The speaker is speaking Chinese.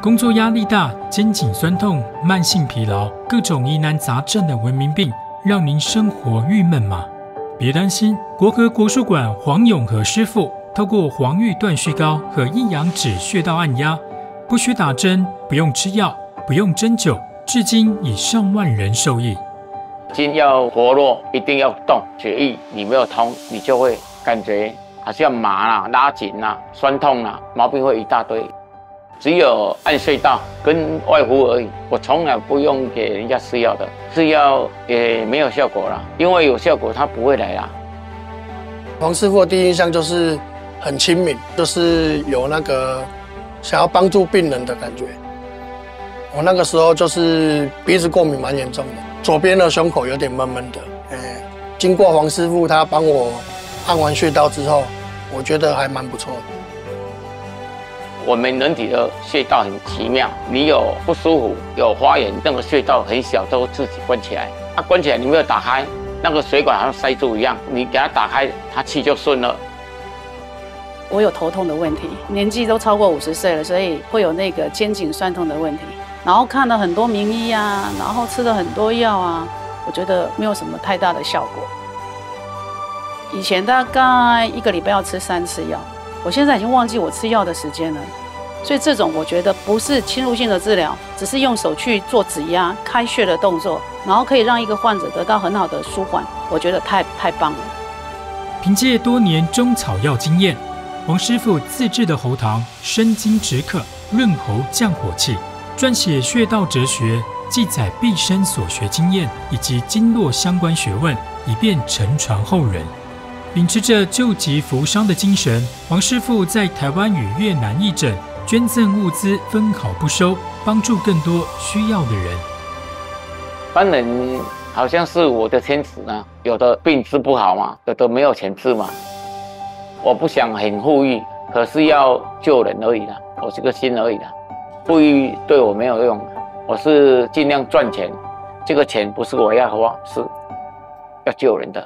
工作压力大、肩颈酸痛、慢性疲劳、各种疑难杂症的文明病，让您生活郁闷吗？别担心，国和国术馆黄永和师傅透过黄玉断续膏和一阳指穴道按压，不需打针，不用吃药，不用针灸，至今已上万人受益。筋要活络，一定要动，血液你没有通，你就会感觉好像麻啦、拉紧啦、酸痛啦，毛病会一大堆。只有按穴道跟外敷而已，我从来不用给人家吃药的，吃药也没有效果了，因为有效果他不会来啦。黄师傅的第一印象就是很亲民，就是有那个想要帮助病人的感觉。我那个时候就是鼻子过敏蛮严重的，左边的胸口有点闷闷的。哎，经过黄师傅他帮我按完穴道之后，我觉得还蛮不错的。我们人体的穴道很奇妙，你有不舒服、有发炎，那个穴道很小，都自己关起来。它关起来，你没有打开，那个水管好像塞住一样。你给它打开，它气就顺了。我有头痛的问题，年纪都超过五十岁了，所以会有那个肩颈酸痛的问题。然后看了很多名医啊，然后吃了很多药啊，我觉得没有什么太大的效果。以前大概一个礼拜要吃三次药。我现在已经忘记我吃药的时间了，所以这种我觉得不是侵入性的治疗，只是用手去做指压、开穴的动作，然后可以让一个患者得到很好的舒缓，我觉得太太棒了。凭借多年中草药经验，王师傅自制的喉糖生津止渴、润喉降火气，撰写穴道哲学，记载毕生所学经验以及经络相关学问，以便承传后人。秉持着救急扶伤的精神，王师傅在台湾与越南义诊，捐赠物资，分毫不收，帮助更多需要的人。帮人好像是我的天职呢，有的病治不好嘛，有的没有钱治嘛。我不想很富裕，可是要救人而已啦，我是个心而已啦。富裕对我没有用，我是尽量赚钱，这个钱不是我要花，是要救人的。